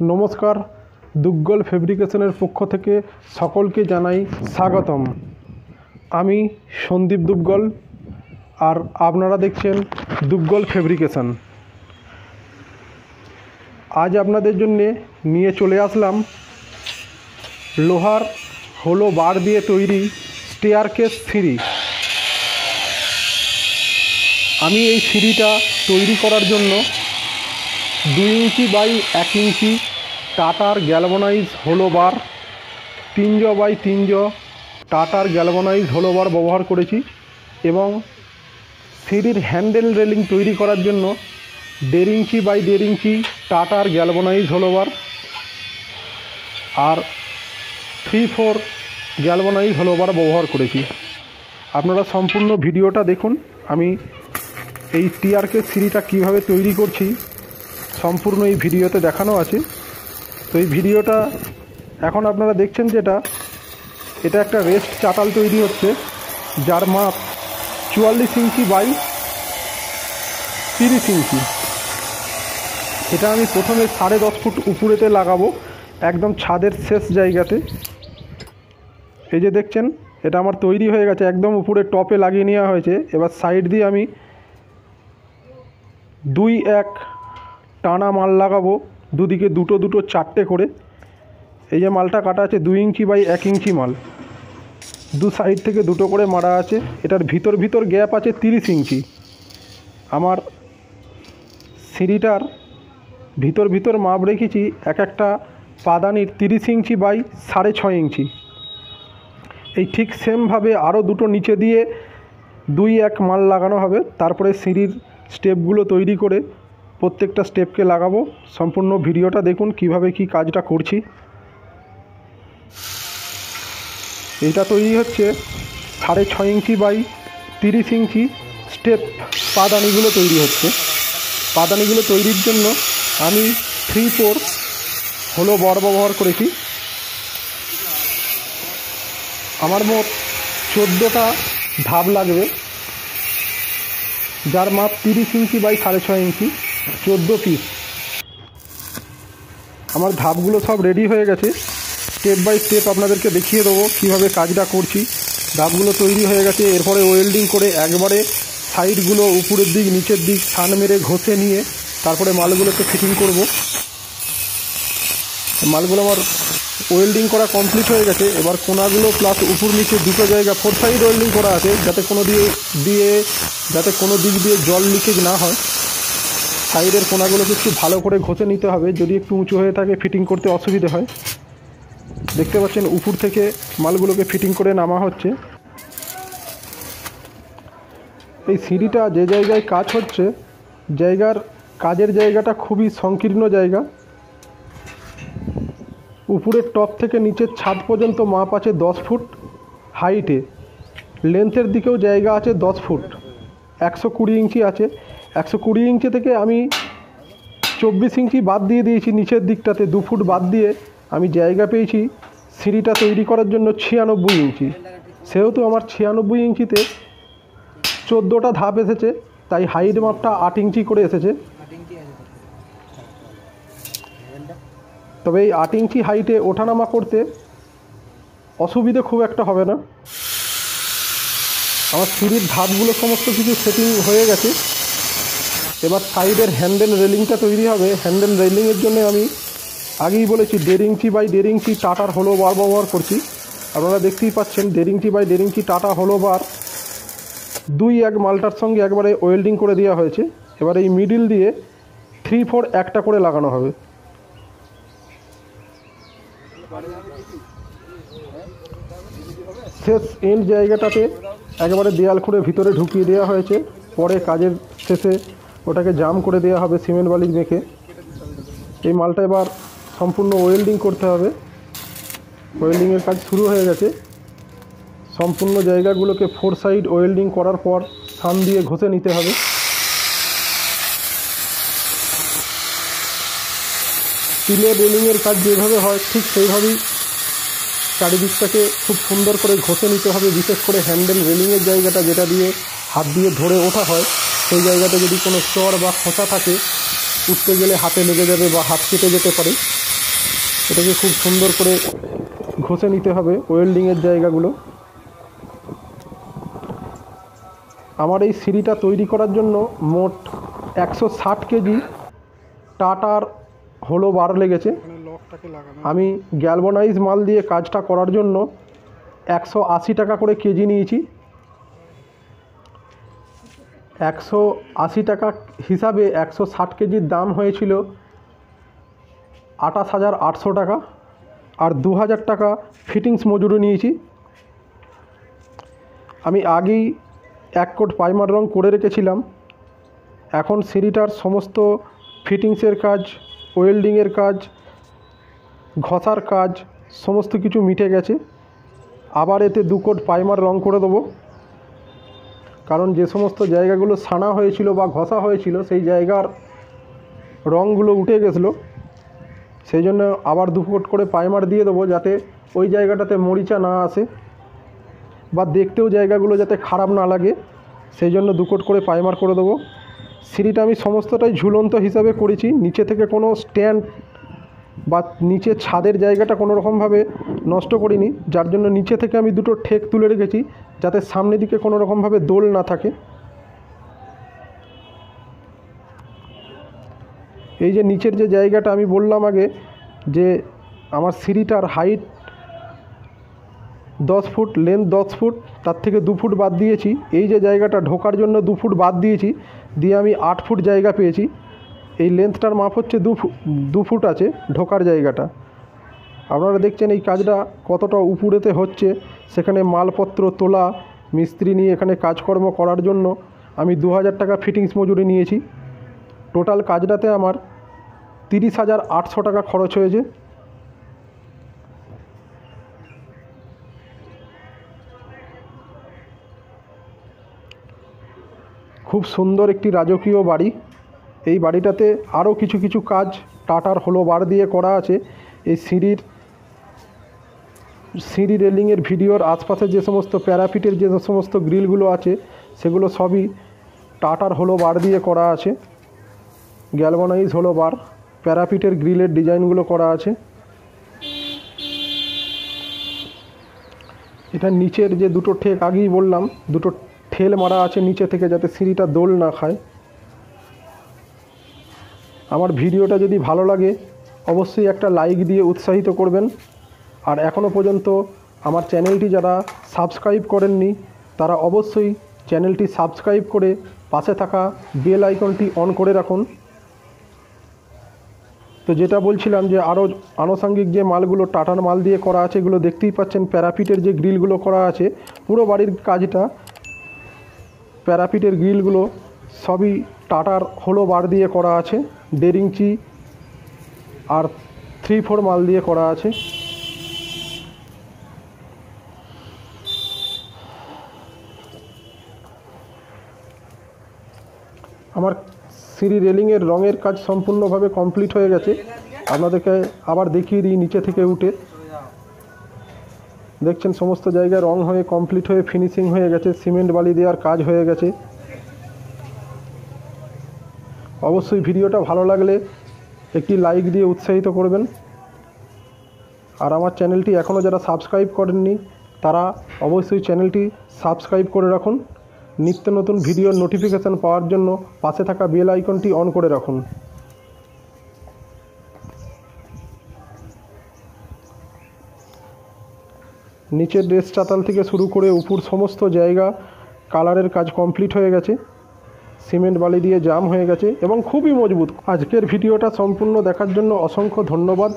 নমস্কার, দুগ্গল ফেব্রিকেশনের পক্ষ থেকে সকলকে জানাই স্বাগতম। আমি সন্দীপ দুগ্গল, আর আপনারা দেখছেন দুগ্গল ফেব্রিকেশন। আজ আপনাদের জন্যে নিয়ে চলে আসলাম লোহার হলো বার দিয়ে তৈরি স্টেয়ারকেস সিঁড়ি। আমি এই সিঁড়িটা তৈরি করার জন্য দুই ইঞ্চি বাই এক ইঞ্চি, টাটার গ্যালভানাইজ হলো বার। তিনজ বাই তিনজ টাটার গ্যালভানাইজ হলো বার ব্যবহার করেছি এবং সিঁড়ির হ্যান্ডেল রেলিং তৈরি করার জন্য দেড় ইঞ্চি বাই দেড় ইঞ্চি টাটার গ্যালভানাইজ হলো বার। আর থ্রি ফোর গ্যালভানাইজ হলো বার ব্যবহার করেছি। আপনারা সম্পূর্ণ ভিডিওটা দেখুন। আমি এই টিআরকে সিঁড়িটা কীভাবে তৈরি করছি সম্পূর্ণ এই ভিডিওতে দেখানো আছে। তো এই ভিডিওটা এখন আপনারা দেখছেন যেটা, এটা একটা রেস্ট চাতাল তৈরি হচ্ছে, যার মাপ চুয়াল্লিশ ইঞ্চি বাই তিরিশ ইঞ্চি। এটা আমি প্রথমে সাড়ে দশ ফুট উপরেতে লাগাবো, একদম ছাদের শেষ জায়গাতে। এই যে দেখছেন, এটা আমার তৈরি হয়ে গেছে, একদম উপরে টপে লাগিয়ে নেওয়া হয়েছে। এবার সাইড দিয়ে আমি দুই এক টানা মাল লাগাবো, দুদিকে দুটো দুটো চারটে করে। এই যে মালটা কাটা আছে দুই ইঞ্চি বাই এক ইঞ্চি মাল। দু সাইড থেকে দুটো করে মারা আছে। এটার ভিতর ভিতর গ্যাপ আছে তিরিশ ইঞ্চি। আমার সিঁড়িটার ভিতর ভিতর মাপ রেখেছি, এক একটা পাদানির তিরিশ ইঞ্চি বাই সাড়ে ছয় ইঞ্চি। এই ঠিক সেমভাবে আরও দুটো নিচে দিয়ে দুই এক মাল লাগানো হবে। তারপরে সিঁড়ির স্টেপগুলো তৈরি করে প্রত্যেকটা স্টেপকে লাগাবো। সম্পূর্ণ ভিডিওটা দেখুন, কীভাবে কি কাজটা করছি। এটা তৈরি হচ্ছে সাড়ে ছয় ইঞ্চি বাই তিরিশ ইঞ্চি স্টেপ পাদানিগুলো তৈরি হচ্ছে। পাদানিগুলো তৈরির জন্য আমি থ্রি ফোর হলো বর ব্যবহার করেছি। আমার মোট চোদ্দোটা ধাপ লাগবে, যার মাপ তিরিশ ইঞ্চি বাই সাড়ে ছয় ইঞ্চি। চোদ্দ পিস আমার ধাপগুলো সব রেডি হয়ে গেছে। স্টেপ বাই স্টেপ আপনাদেরকে দেখিয়ে দেবো কীভাবে কাজটা করছি। ধাপগুলো তৈরি হয়ে গেছে। এরপরে ওয়েল্ডিং করে একবারে সাইডগুলো উপরের দিক, নিচের দিক ছান মেরে ঘষে নিয়ে তারপরে মালগুলোকে ফিটিং করব। মালগুলো আমার ওয়েল্ডিং করা কমপ্লিট হয়ে গেছে। এবার কোনাগুলো প্লাস উপর নিচে দুটো জায়গা ফোর সাইড ওয়েল্ডিং করা আছে। যাতে কোনো দিয়ে দিয়ে যাতে কোনো দিক দিয়ে জল লিকেজ না হয়। সাইডের কোনাগুলোকে একটু ভালো করে ঘষে নিতে হবে। যদি একটু উঁচু হয়ে থাকে ফিটিং করতে অসুবিধে হয়। দেখতে পাচ্ছেন, উপর থেকে মালগুলোকে ফিটিং করে নামা হচ্ছে। এই সিঁড়িটা যে জায়গায় কাজ হচ্ছে, জায়গার কাজের জায়গাটা খুবই সংকীর্ণ জায়গা। উপরের টপ থেকে নিচের ছাদ পর্যন্ত মাপ আছে দশ ফুট। হাইটে লেন্থের দিকেও জায়গা আছে দশ ফুট। একশো কুড়ি ইঞ্চি আছে। একশো কুড়ি ইঞ্চি থেকে আমি চব্বিশ ইঞ্চি বাদ দিয়ে দিয়েছি, নিচের দিকটাতে দু ফুট বাদ দিয়ে আমি জায়গা পেয়েছি সিঁড়িটা তৈরি করার জন্য ছিয়ানব্বই ইঞ্চি। সেহেতু আমার ছিয়ানব্বই ইঞ্চিতে চোদ্দোটা ধাপ এসেছে, তাই হাইট মাপটা আট ইঞ্চি করে এসেছে। তবে এই আট ইঞ্চি হাইটে ওঠানামা করতে অসুবিধে খুব একটা হবে না। আমার সিঁড়ির ধাপগুলো সমস্ত কিছু সেটিং হয়ে গেছে। এবার সাইডের হ্যান্ডেল রেলিংটা তৈরি হবে। হ্যান্ডেল রেলিংয়ের জন্য আমি আগেই বলেছি, দেড় বাই দেড় টাটার হলো বার ব্যবহার করছি। আপনারা দেখতেই পাচ্ছেন, দেড় বাই দেড় টাটা হলো বার। দুই এক মালটার সঙ্গে একবারে ওয়েল্ডিং করে দেওয়া হয়েছে। এবার এই মিডিল দিয়ে থ্রি ফোর একটা করে লাগানো হবে। শেষ এন্ড জায়গাটাতে একেবারে দেয়াল খুঁড়ে ভিতরে ঢুকিয়ে দেওয়া হয়েছে। পরে কাজের শেষে ওটাকে জাম করে দেওয়া হবে সিমেন্ট বালি মেখে। এই মালটা এবার সম্পূর্ণ ওয়েল্ডিং করতে হবে। ওয়েল্ডিংয়ের কাজ শুরু হয়ে গেছে। সম্পূর্ণ জায়গাগুলোকে ফোর সাইড ওয়েল্ডিং করার পর সান দিয়ে ঘষে নিতে হবে। স্টিলের রেলিংয়ের কাজ যেভাবে হয় ঠিক সেইভাবেই চারিদিকটাকে খুব সুন্দর করে ঘষে নিতে হবে। বিশেষ করে হ্যান্ডেল রেলিংয়ের জায়গাটা যেটা দিয়ে হাত দিয়ে ধরে ওঠা হয়। সেই জায়গাতে যদি কোনো চর বা খোঁচা থাকে, উঠতে গেলে হাতে লেগে যাবে বা হাত কেটে যেতে পারে। এটাকে খুব সুন্দর করে ঘষে নিতে হবে ওয়েল্ডিংয়ের জায়গাগুলো। আমার এই সিঁড়িটা তৈরি করার জন্য মোট একশো ষাট কেজি টাটার হলো বার লেগেছে। আমি গ্যালবনাইজ মাল দিয়ে কাজটা করার জন্য একশো আশি টাকা করে কেজি নিয়েছি। একশো আশি টাকা হিসাবে একশো ষাট কেজির দাম হয়েছিল আঠাশ হাজার আটশো টাকা আর দু হাজার টাকা ফিটিংস মজুরি নিয়েছি। আমি আগেই এক কোট পাইমার রং করে রেখেছিলাম। এখন সিঁড়িটার সমস্ত ফিটিংসের কাজ, ওয়েল্ডিংয়ের কাজ, ঘষার কাজ, সমস্ত কিছু মিটে গেছে। আবার এতে দু কোট পাইমার রং করে দেবো। কারণ যে সমস্ত জায়গাগুলো সানা হয়েছিল বা ঘষা হয়েছিল, সেই জায়গার রঙগুলো উঠে গেছিল। সেই জন্য আবার দু কোট করে পাইমার দিয়ে দেবো যাতে ওই জায়গাটাতে মরিচা না আসে বা দেখতেও জায়গাগুলো যাতে খারাপ না লাগে। সেই জন্য দু কোট করে পাইমার করে দেবো। সিঁড়িটা আমি সমস্তটাই ঝুলন্ত হিসাবে করেছি। নিচে থেকে কোনো স্ট্যান্ড বা নিচে ছাদের জায়গাটা কোনো রকমভাবে নষ্ট করিনি, যার জন্য নিচে থেকে আমি দুটো ঠেক তুলে রেখেছি, যাতে সামনের দিকে কোনো রকমভাবে দোল না থাকে। এই যে নিচের যে জায়গাটা আমি বললাম আগে, যে আমার সিঁড়িটার হাইট দশ ফুট লেন্থ দশ ফুট, তার থেকে দু ফুট বাদ দিয়েছি। এই যে জায়গাটা ঢোকার জন্য দু ফুট বাদ দিয়েছি, দিয়ে আমি আট ফুট জায়গা পেয়েছি। এই লেন্থটার মাপ হচ্ছে দু দু ফুট আছে, ঢোকার জায়গাটা। আপনারা দেখছেন এই কাজটা কতটা উপরেতে হচ্ছে। সেখানে মালপত্র তোলা, মিস্ত্রি নিয়ে এখানে কাজকর্ম করার জন্য আমি দু হাজার টাকা ফিটিংস মজুরি নিয়েছি। টোটাল কাজটাতে আমার তিরিশ হাজার আটশো টাকা খরচ হয়েছে। খুব সুন্দর একটি রাজকীয় বাড়ি। এই বাড়িটাতে আরও কিছু কিছু কাজ টাটার হলো বার দিয়ে করা আছে। এই সিঁড়ির, সিঁড়ি রেলিংয়ের ভিডিওর আশপাশে যে সমস্ত প্যারাপিটের যে সমস্ত গ্রিলগুলো আছে, সেগুলো সবই টাটার হলো বার দিয়ে করা আছে। গ্যালভানাইজ হলো বার প্যারাপিটের গ্রিলের ডিজাইনগুলো করা আছে। এটা নিচের যে দুটো ঠেক, আগেই বললাম, দুটো ঠেল মারা আছে নিচে থেকে যাতে সিঁড়িটা দোল না খায়। আমার ভিডিওটা যদি ভালো লাগে, অবশ্যই একটা লাইক দিয়ে উৎসাহিত করবেন। আর এখনও পর্যন্ত আমার চ্যানেলটি যারা সাবস্ক্রাইব করেননি, তারা অবশ্যই চ্যানেলটি সাবস্ক্রাইব করে পাশে থাকা বেল আইকনটি অন করে রাখুন। তো যেটা বলছিলাম যে আরও আনুষঙ্গিক যে মালগুলো টাটার মাল দিয়ে করা আছে, এগুলো দেখতেই পাচ্ছেন প্যারাপিটের যে গ্রিলগুলো করা আছে, পুরো বাড়ির কাজটা প্যারাপিটের গ্রিলগুলো সবই টাটার হলো বার দিয়ে করা আছে। দেড় আর থ্রি ফোর মাল দিয়ে করা আছে। আমার সিঁড়ি রেলিংয়ের রঙের কাজ সম্পূর্ণভাবে কমপ্লিট হয়ে গেছে। আপনাদেরকে আবার দেখিয়ে দিই নিচে থেকে উঠে। দেখছেন, সমস্ত জায়গায় রং হয়ে কমপ্লিট হয়ে ফিনিশিং হয়ে গেছে, সিমেন্ট বালি দেওয়ার কাজ হয়ে গেছে। অবশ্যই ভিডিওটা ভালো লাগলে একটি লাইক দিয়ে উৎসাহিত করবেন। আর আমার চ্যানেলটি এখনও যারা সাবস্ক্রাইব করেননি, তারা অবশ্যই চ্যানেলটি সাবস্ক্রাইব করে রাখুন। নিত্য নতুন ভিডিওর নোটিফিকেশান পাওয়ার জন্য পাশে থাকা বেল আইকনটি অন করে রাখুন। নিচের ড্রেস চাতাল থেকে শুরু করে উপর সমস্ত জায়গা কালারের কাজ কমপ্লিট হয়ে গেছে। সিমেন্ট বালি দিয়ে জাম হয়ে গেছে এবং খুবই মজবুত। আজকের ভিডিওটা সম্পূর্ণ দেখার জন্য অসংখ্য ধন্যবাদ।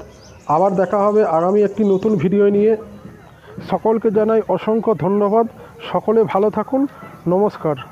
আবার দেখা হবে আগামী একটি নতুন ভিডিও নিয়ে। সকলকে জানাই অসংখ্য ধন্যবাদ। সকলে ভালো থাকুন। নমস্কার।